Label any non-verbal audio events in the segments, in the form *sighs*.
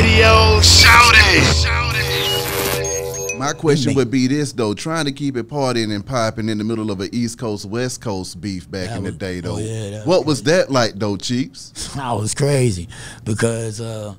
radio. Shout it. My question would be this though: trying to keep it partying and popping in the middle of an East Coast West Coast beef back That in the was- day, oh, though. yeah, that what was that like, though, Cheeks? I *laughs* was crazy because uh,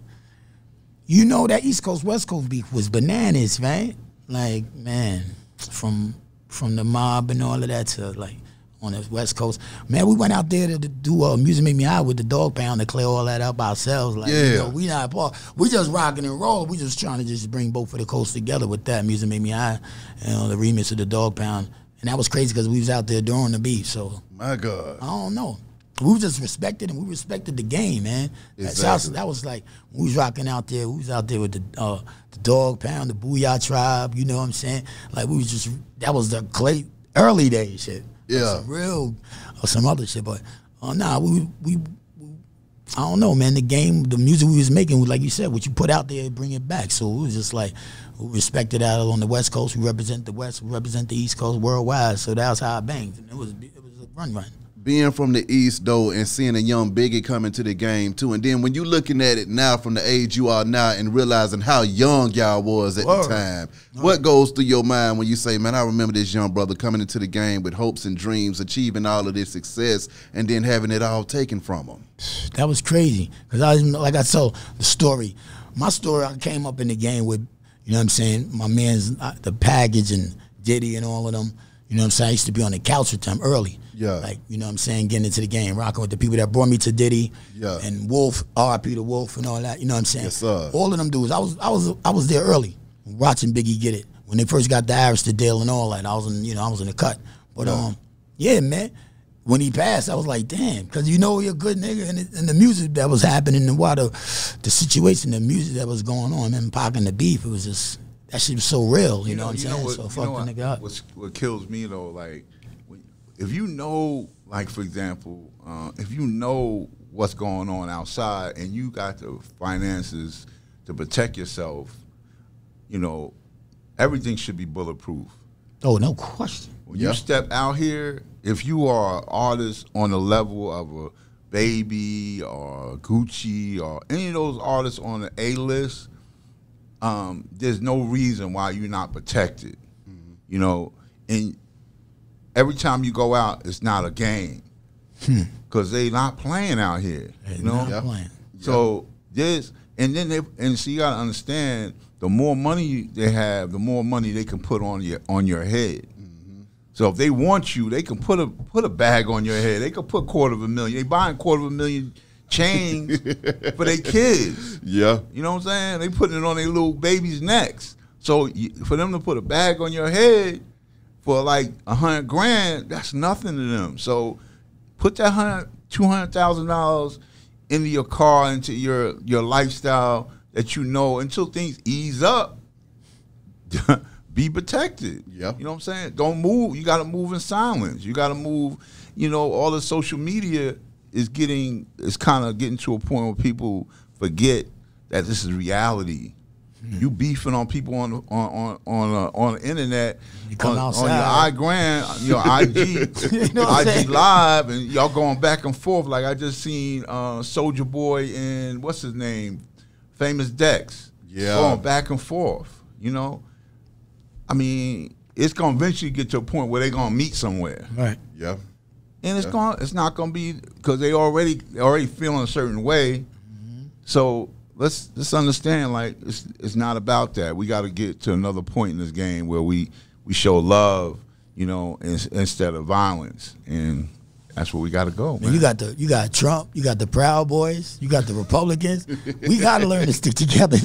you know that East Coast West Coast beef was bananas, right? Like man, from from the mob and all of that to like on the West Coast. Man, we went out there to do uh, music make me high with the Dogg Pound to clear all that up ourselves. Like you Yeah. know, we not part. We just rocking and roll. We just trying to just bring both of the coasts together with that music make me high, you know, the remix of the Dogg Pound. And that was crazy because we was out there during the beef. So My God. I don't know. We just respected and we respected the game, man. Exactly. that was like we was rocking out there. We was out there with the uh, the Dogg Pound, the Boo-Yaa Tribe. You know what I'm saying? Like we was just that was the clay early days shit. Yeah. some real or some other shit. But uh, nah, we, we I don't know, man. The game, the music we was making, like you said, what you put out there, bring it back. So it was just like we respected out on the West Coast. We represent the West. We represent the East Coast worldwide. So that was how I banged. And it was it was a run run. Being from the East, though, and seeing a young Biggie come into the game, too. And then when you looking at it now from the age you are now and realizing how young y'all was at Word. the time, what goes through your mind when you say, man, I remember this young brother coming into the game with hopes and dreams, achieving all of this success, and then having it all taken from him? *sighs* That was crazy because I like I told the story. My story, I came up in the game with, you know what I'm saying, my man's uh, the package and Diddy and all of them. You know what I'm saying? I used to be on the couch with them early. Yeah. Like, you know what I'm saying, getting into the game, rocking with the people that brought me to Diddy Yeah. and Wolf, RP the Wolf and all that. You know what I'm saying? Yes, sir. All of them dudes. I was I was I was there early watching Biggie get it. When they first got the Irish to Dale and all that. I was in, you know, I was in the cut. But um yeah, man. When he passed, I was like, damn, because you know you're a good nigga, and, it, and the music that was happening, and what the, the situation, the music that was going on, and Pac and the beef, it was just that shit was so real. You, know, what I'm saying? so you fuck the what, nigga up. what's- what kills me though, like if you know, like for example, uh, if you know what's going on outside and you got the finances to protect yourself, you know, everything should be bulletproof. Oh, no question. When you step out here, if you are an artist on the level of a Baby or Gucci or any of those artists on the A list, um, there's no reason why you're not protected. You know, and every time you go out, it's not a game because they not playing out here. You know, Not Yeah. playing. so this, and then they, and so you gotta understand, the more money they have, the more money they can put on your on your head. So if they want you, they can put a put a bag on your head. They can put quarter of a million. They buying a quarter of a million chains *laughs* for their kids. Yeah. You know what I'm saying? They putting it on their little babies' necks. So you, for them to put a bag on your head for like a hundred grand, that's nothing to them. So put that hundred, two hundred thousand dollars into your car, into your your lifestyle that you know until things ease up. *laughs* be protected. Yeah. You know what I'm saying? Don't move. You got to move in silence. You got to move. You know, all the social media is getting is kind of getting to a point where people forget that this is reality. Hmm. You beefing on people on on on on, uh, on the internet, You come on, on your iGram, your *laughs* IG, You know IG saying? live, and y'all going back and forth. Like I just seen uh, Soulja Boy and what's his name, Famous Dex, Yeah. going back and forth. You know, I mean, it's gonna eventually get to a point where they're gonna meet somewhere, Right. Yeah. And it's going to it's not gonna be because they already they already feeling a certain way. Mm-hmm. So let's let's understand like it's it's not about that. We got to get to another point in this game where we we show love, you know, ins- instead of violence, and that's where we got to go. Man, Man. you got the you got Trump, you got the Proud Boys, you got the Republicans. we got to learn to stick together.